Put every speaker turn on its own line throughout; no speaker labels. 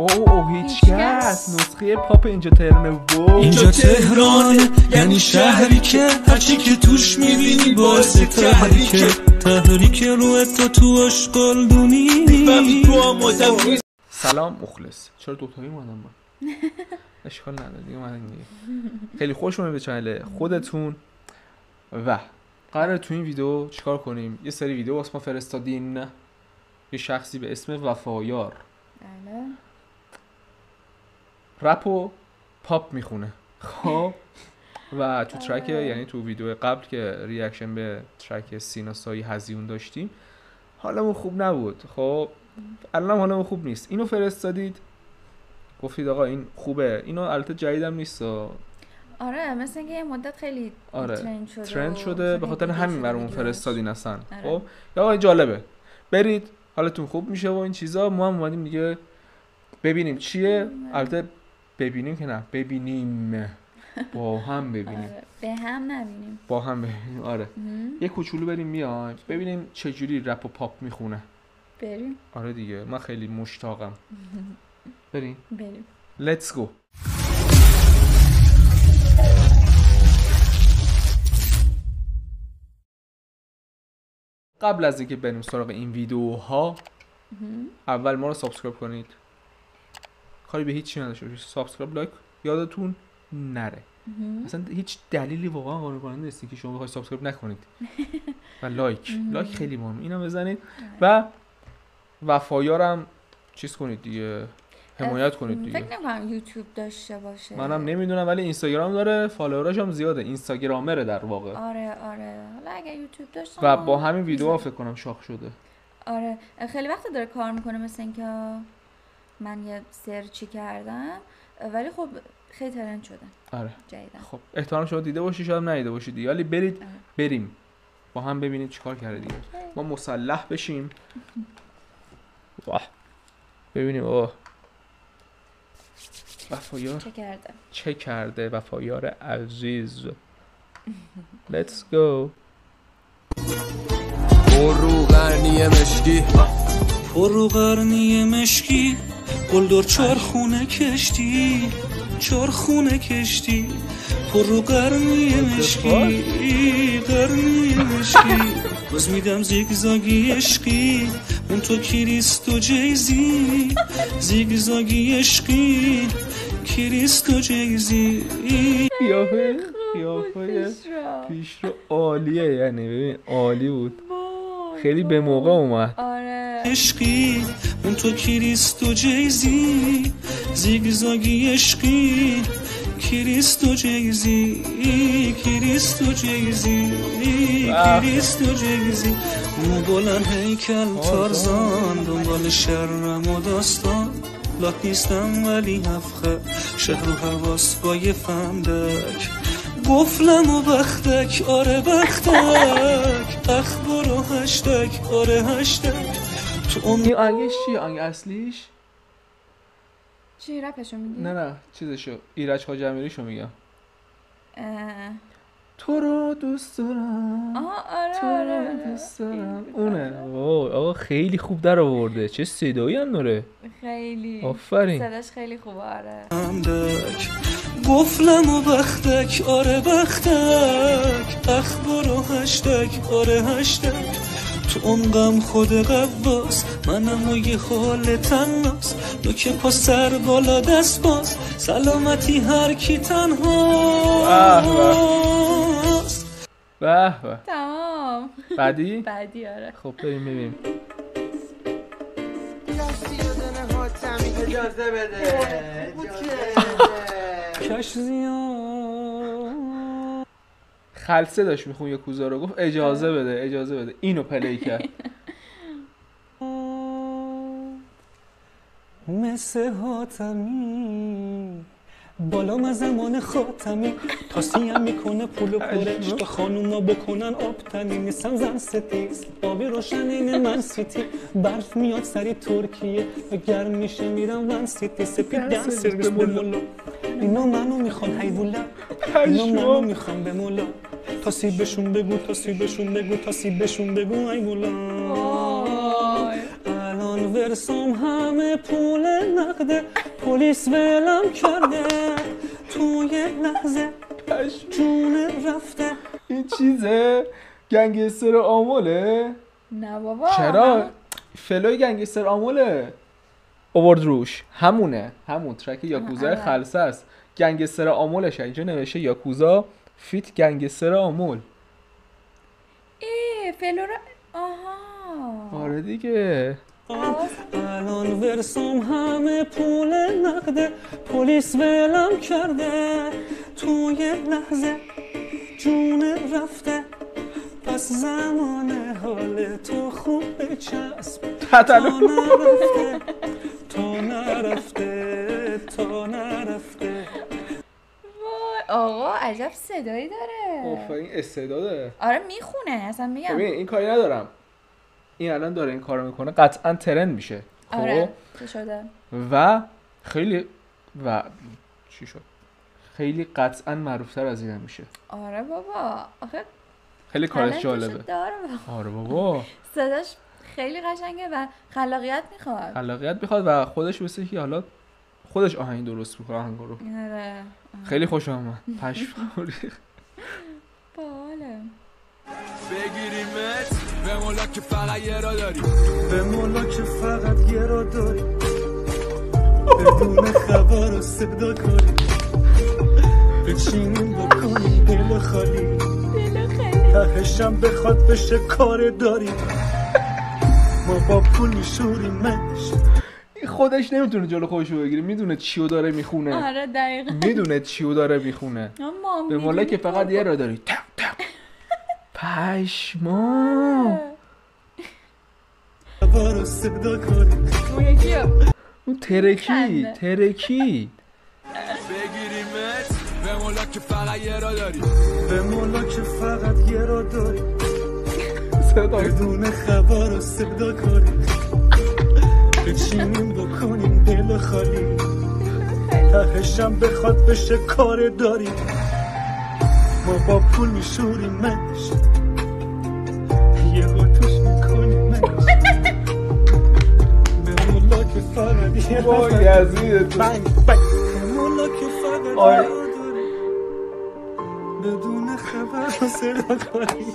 او او هیچ کس نسخه پاپ اینجا تهرانه و
اینجا تهران یعنی شهری که هرچی که توش می‌بینی باعث تحریکه. تحریکه رو تو تو اشغال دونی
سلام مخلص. چرا دوتایی اومدم من اشکال نداره دیگه دیگه. خیلی خوش اومدید به چنل خودتون. و قرار تو این ویدیو چیکار کنیم؟ یه سری ویدیو واسه ما فرستادین. یه شخصی به اسم وفایار.
بله.
رپ و پاپ می‌خونه. خب. و تو track یعنی تو ویدیو قبل که reaction به track سینا ساعی هذیون داشتیم حالمون خوب نبود. خب الان حالمون خوب نیست. اینو فرستادید. گفتید آقا این خوبه. اینو البته جدیدم نیست
آره مثل اینکه یه مدت خیلی
آره
trend شده trend
شده. به خاطر همین برامون. فرستادین اصلا.
آره.
خب یا آقا جالبه. برید. حالتون خوب میشه و این چیزا. ما هم اومدیم دیگه ببینیم چیه. البته ببینیم که نه. ببینیم. با هم ببینیم.
آره. به هم نبینیم.
با هم ببینیم. آره. یه کوچولو بریم میایم ببینیم چجوری رپ و پاپ می‌خونه.
بریم.
آره دیگه. من خیلی مشتاقم. بریم.
بریم.
Let's go. قبل از اینکه بریم سراغ این ویدیوها. اول ما رو subscribe کنید. کاری به هیچی نداشته باشید subscribe لایک یادتون نره. اصلا هیچ دلیلی واقعا قانع کننده نیست که شما بخواید subscribe نکنید. و لایک. لایک خیلی مهمه. اینو بزنید. و وفایارم چیز کنید دیگه. حمایت کنید دیگه.
فکر نمی‌کنم یوتیوب داشته باشه.
منم نمی‌دونم ولی اینستاگرام داره. follower اش هم زیاده. Instagrammer ه در واقع.
آره آره. حالا اگه یوتیوب داشتم
و با همین ویدیوها فکر کنم شاخ شده.
آره. خیلی وقت داره کار می‌کنه مثل اینکه من یه سرچی کردم ولی خب خیلی ترند شده
آره.
جدیدن
خب احتمال شما دیده باشید شاید ندیده باشید. ولی برید
آره.
بریم. با هم ببینید چیکار کرده دیگه. ما مسلح بشیم. واه. ببینیم اوه. وفایار.
چه کرده؟
چه کرده وفایار عزیز؟ Let's go.
پر رو غرنی مشکی.
پر رو قرنی مشکی. گلدار چار خونه کشتی چار خونه کشتی. پر رو قرنی مشکی قرنی مشکی. باز میدم زیگزاگی عشقی اون تو کریست و جیزی. زیگزاگی عشقی کریست و جیزی.
قیافه قیافه
پیش را.
پیش رو عالیه یعنی ببین عالی بود. خیلی به موقع اومد.
آره.
عشقی اون تو کریست و جیزی. زیگزاگی عشقی کریست و جیزی. کریست و جیزی کریست و جیزی. مو بلند هیکل تارزان دنبال شرم و داستان. لاک نیستم ولی هفخه شهر و حواس با یه فندک. گفلم و بختک آره بختک. اخبار و هشتک آره هشتک. تو اون
این آهنگش چیه؟ آهنگ اصلیش؟
چی رپشو میگی؟
نه نه چیزشو. ایرج حاج امیریشو میگم.
اه.
تو رو دوست دارم.
آره
تو
آره
رو دوست دارم. اونه. آقا خیلی خوب در آورده. چه صدایی هم داره.
خیلی.
آفرین.
صداش خیلی خوبه آره.
گفلم و بختک آره بختک اخبار و هشتک آره هشتک. تو اون غم خود قباس منم و یه حال تناس نوک پا سر بالا دست باز سلامتی هر کی تنهاست.
به به.
تمام.
بعدی؟
بعدی آره.
خب بریم ببینیم.
اجازه بده.
خلصه داشت میخون یه کوزا رو گفت اجازه بده اجازه بده. اینو پلی کرد.
مثل حاتمی. بالام از زمان خاتمی تاسی هم می‌کنه پول و پرش تا خانوما بکنن آب تنی. نیستم زن ستیز. آبی روشن این من سیتی. برف میاد سری ترکیه. و گرم میشه میرم ون سیتی. سپید دن سرویس به مولا. اینا منو می‌خوان حیولا اینا منو می‌خوان به مولا. تاسی بهشون بگو تاسی بهشون بگو تاسی بهشون بگو ای مولا
ورسام همه پول نقده پلیس ولم کرده توی لحظه جون رفته
این چیزه گنگستر آموله
نه بابا
چرا فلوی گنگستر آموله اوورد روش همونه همون ترک یاکوزا. خلصه است. گنگستر آمولش اینجا نوشته یاکوزا فیت گنگستر آمول
ای فلو رو آها.
آره دیگه.
الان ورسام همه پول نقده پلیس ولم کرده. توی لحظه جون رفته. پس زمان حال تو خوب بچسب. تا
تتلو
نرفته تا نرفته تا نرفته.
وای آقا عجب صدایی داره.
آفرین استعداده.
آره می‌خونه اصلا میگم.
ببین این کاری ندارم. این الان داره این کارو می‌کنه قطعا ترند میشه. خب؟
آره چی شده؟
و خیلی و چی شد؟ خیلی قطعا معروفتر از این هم میشه.
آره بابا. آخه
خیلی کارش جالبه.
داره بابا.
آره بابا.
صداش خیلی قشنگه و خلاقیت می‌خواد.
خلاقیت می‌خواد و خودش مثل که حالا خودش آهنگ درست می‌کنه آهنگ رو.
آره
خیلی خوش آمد. پشم
باله
بگیریمت. به مولا که فقط یه را داری.
به مولا که فقط یه را داری. بدون خبر و صدا کاری. بچینیم بکنیم دل خالی. تهشم بخواد بشه کار داری. ما با پول میشوریمش
خودش نمی‌تونه جلو خودش رو بگیره. می‌دونه چیو داره می‌خونه.
آره دقیقا.
می‌دونه چیو داره می‌خونه. به مولا که فقط یه را داری. پشما
خبر و صدا کاری
اون یکی رو.
اون ترکی. ترکی
بگیریمت به مولا که فقط یه را داری
به مولا که فقط یه را داری
صدا
بدون خبر و صدا کاری بچینیم بکنیم دل خالی. تهشم بخواد بشه کار داری. ما با پول میشوریمش یه توش میکنیمش به مولا که فقط یه
وای یزید تو.
بنگ بنگ. به مولا که فقط
آره.
بدون خبر و صدا کاری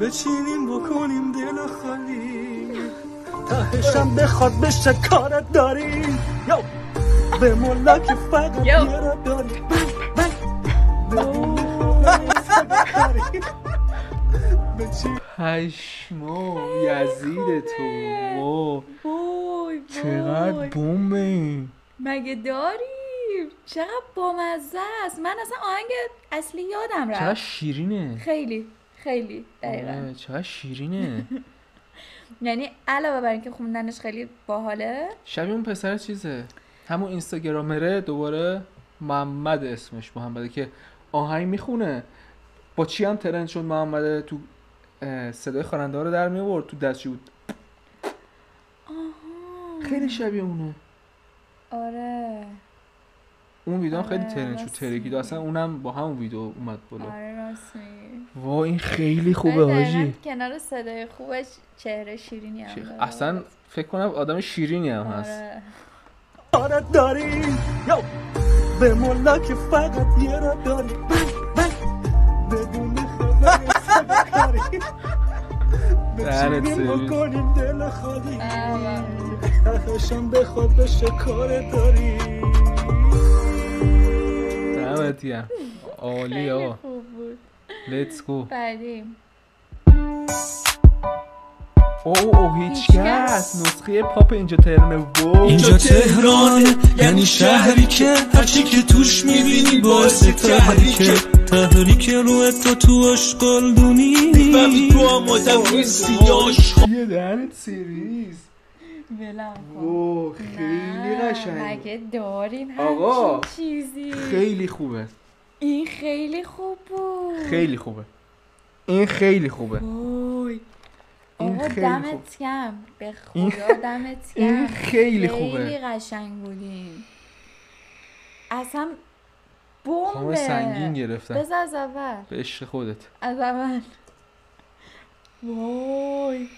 بچینیم بکنیم دل خالی. تهشم بخواد بشه کارت داری. یو. به مولا که فقط
یو.
یه را داری.
پشمو یزید تو چقدر. بومه.
مگه داریم؟ چقدر بامزه است. من اصلا آهنگ اصلی یادم
چقدر
رفت
شیرینه.
خیلی خیلی دقیقا.
آره، چقدر شیرینه.
یعنی علاوه بر اینکه خوندنش خیلی باحاله.
شبیه اون پسر چیزه. همون اینستاگرامره دوباره محمد اسمش محمده که آهنگ می‌خونه. با چی هم ترند شد محمد تو صدای خواننده ها رو در میورد تو دستشی بود.
آها.
خیلی شبیه اونه.
آره.
اون ویدیو هم خیلی
آره،
ترند شد
میگی.
اصلا اونم با همون ویدیو اومد بالا.
آره راست
وا این خیلی خوبه
دقیقاً
حاجی.
کنار صدای خوبش چهره شیرینی هم. داره.
اصلا فکر کنم آدم شیرینی هم هست.
آره
داری. یو. به مولا که فقط یه را داری. بچینیم. بکنیم دل خالی.
آه.
تهشم بخواد بشه کار داری.
دمت گرم. عالی آقا. لیتس گو
بعدی.
او او هیچ کس نسخه پاپ اینجا وو
اینجا تهرانه یعنی شهری که هرچی که توش می‌بینی باعث تحریکه تحریک رو تا تو اشغال دونی
تو هم آدم سیاش
یه دهنت سیریز خیلی قشنگ
مگه داریم
آقا،
همچین چیزی؟
خیلی خوبه.
این خیلی خوب بود.
خیلی خوبه. این خیلی خوبه.
وای.
این
آقا
خیلی
دمت
خوب.
گرم. به
این-
خدا دمت
این
گرم.
خیلی
خیلی
خوبه
قشنگ بودین. اصلا بوم
سنگین گرفتن.
بذار از اول.
به عشق خودت.
از اول. وای.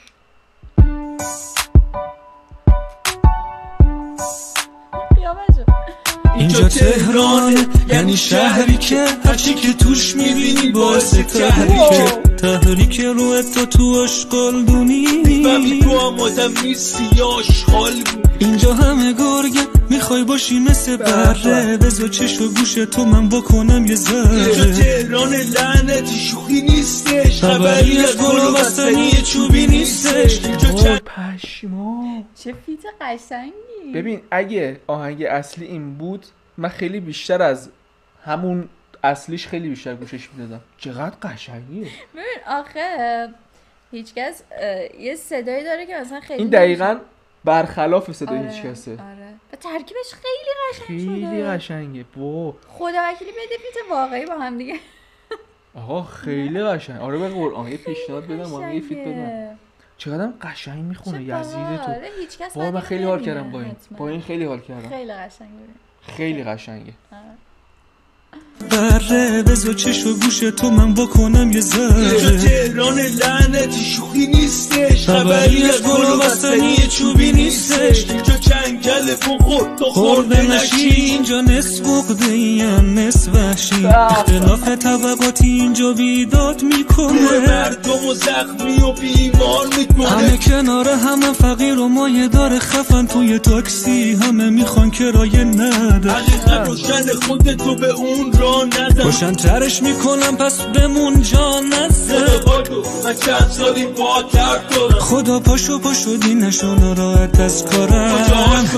اینجا تهران یعنی, یعنی شهری که هرچی که توش می‌بینی باعث تحریکه تحریک رو تو تو اشقال دونی
ببین تو آمادم نیستی یا اشقال
اینجا همه گرگه می‌خوای باشی مثل بره؟ بزا چش و گوش تو من بکنم یه
اینجا
ذره
تهران لعنتی شوخی نیستش.
خبری از گل و بستنی چوبی نیستش.
اینجا
وای
چند
پشما
چه فیت قشنگی.
ببین اگه آهنگ اصلی این بود من خیلی بیشتر از همون اصلیش خیلی بیشتر گوشش می‌دادم. چقدر قشنگیه.
ببین آخه هیچکس یه صدایی داره که مثلا خیلی
این دقیقا برخلاف صدای
آره،
هیچ کسه.
آره. ترکیبش خیلی قشنگ
خیلی
شده.
قشنگه. با
خدا وکیلی بده feat واقعی با هم دیگه.
آقا خیلی قشنگ. آره به قرآن یه پیشنهاد بدم ما هم یه feat بدم.
قشنگه.
چقدر قشنگ می‌خونه یزید تو. وای
باید
من خیلی حال کردم با این. با این خیلی حال کردم.
خیلی قشنگ بود.
خیلی قشنگه.
آره.
بره بزا چش و گوش تو من بکنم یه ذره.
تهران لعنتی شوخی نیستش. خبری از گل و بستنی چوبی نیستش. اینجا جنگل فوق تو
خورده نشی اینجا نصف ایم نصف وحشی. اختلاف طبقاتی اینجا بیداد می‌کنه.
مردم و زخمی و بیمار می‌کنه.
همه کنار همه فقیر و مایه داره خفن. توی تاکسی همه می‌خوان کرایه نده
حقیقت روشن خودتو به اون را نزن
روشن ترش می‌کنم پس بمون جا نزد
خدا من چند سالی با
خدا پاشو پاشو دینشون راحت از کارم.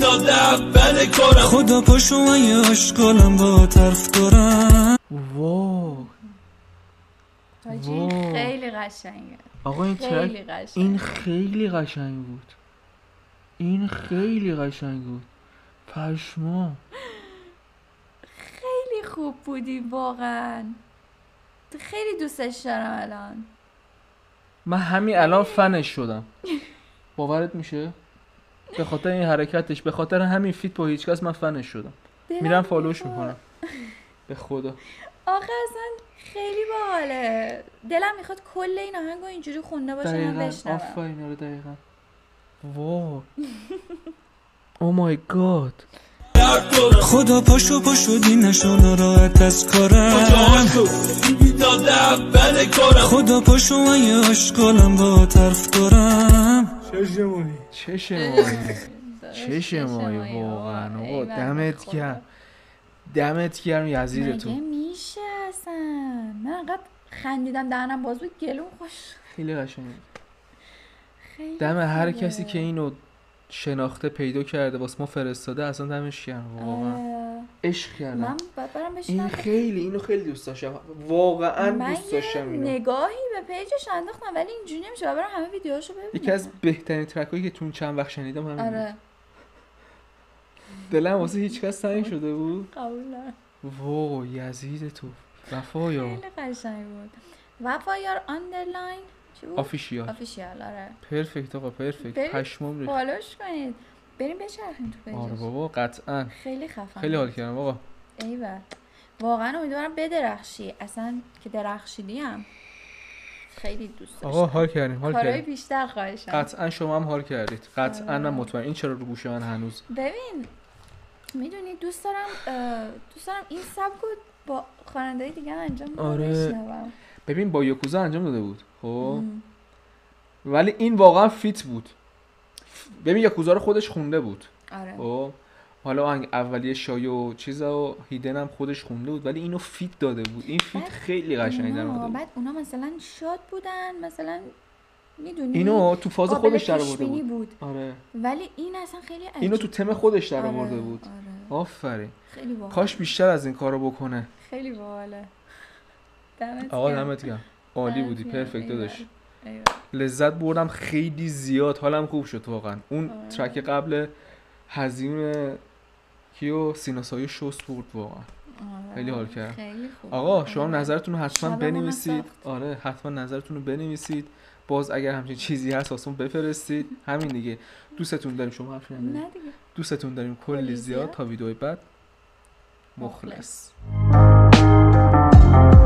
داده اول کارم.
خدا پاشو من یه اشکالم با طرف دارم.
واو.
خیلی قشنگه.
آقا این ترک
خیلی قشنگ
این خیلی قشنگ بود. این خیلی قشنگ بود. پشما
خیلی خوب بودی واقعا. خیلی دوستش دارم الان.
من همین الان فنش شدم. باورت میشه؟ به خاطر این حرکتش به خاطر همین فیت با هیچکس من فنش شدم. میرم فالوش. می‌کنم. به خدا.
آخه اصلا خیلی باحاله. دلم می‌خواد کل این آهنگو اینجوری خونده باشم من
دقیقا.
بشنوم.
آفرین آره دقیقا. واو او مای گاد
خدا پاشو پاشو دینشون راحت از کارم. خدا پاشو. من یه اشکالم با طرف دارم.
چش مایی چش مایی واقعا. آقا دمت گرم. دمت گرم یزید تو.
مگه میشه اصلا؟ من انقدر خندیدم دهنم باز بود گلوم خوش
خیلی قشنگه.
خیلی
دم هر. کسی که اینو شناخته پیدا کرده واسه ما فرستاده اصلا دمش گرم. واقعا. عشق
من
کردم
برم
این خیلی اینو خیلی دوست داشتم. واقعا
من
دوست داشتم اینو.
نگاهی به page ش انداختم ولی اینجوری نمیشه. برم همه ویدیوهاشو ببینم.
یکی از بهترین track ایی که تو اون چند وقت شنیدم همین.
آره.
دلم واسه هیچ کس تنگ شده بود.
قبوله.
وای یزید تو. وفایا
خیلی قشنگ بود. وفایار underline. چی بود؟
official.
official آره.
perfect آقا
perfect.
پشمام ریخت.
follow ش کنید. بریم بچرخیم تو
آره
page ش
بابا قطعا.
خیلی خفن
خیلی حال کردم آقا.
ایول واقعا امیدوارم بدرخشی. اصلا که درخشیدی هم خیلی دوست داشتم.
آقا حال کردیم حال
کارهای
کردیم.
بیشتر خواهشم.
قطعا شما هم حال کردید. قطعا من
آره.
مطمئن این چرا رو گوش من هنوز؟
ببین می‌دونی دوست دارم دوست دارم این سبک با خواننده دیگه انجام
آره.
بشنوم.
ببین با یاکوزا انجام داده بود خب. ولی این واقعا feat بود. ببین یاکوزا رو خودش خونده بود.
آره.
خب؟ حالا آهنگ اولیه شایو و چیزا و هیدن هم خودش خونده بود ولی اینو feat داده بود. این
feat
خیلی قشنگ در اومده بود.
بعد اونا مثلا شاد بودن مثلا می‌دونی؟
اینو تو فاز خودش در آورده بود.
بود.
آره.
ولی این اصلا خیلی عجیب
اینو تو تم خودش در
آره،
آورده بود.
آره.
آفرین.
خیلی باحال.
کاش بیشتر از این کارو بکنه.
خیلی باحاله. دمت
آقا. دمت گرم عالی بودی. پرفکت
ایول.
لذت بردم خیلی زیاد حالم خوب شد واقعا اون. ترک قبل هزیون کیو سیناسای شست بود واقعا. خیلی حال
خوب
آقا شما. نظرتون رو حتما بنویسید. آره حتما نظرتون رو بنویسید باز اگر همچین چیزی هست واسمون بفرستید همین دیگه دوستتون داریم شما
دیگه
دوستتون داریم کلی
زیاد.
تا ویدیوی بعد
مخلص.
مخلص